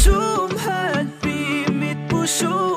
puso at bimit push.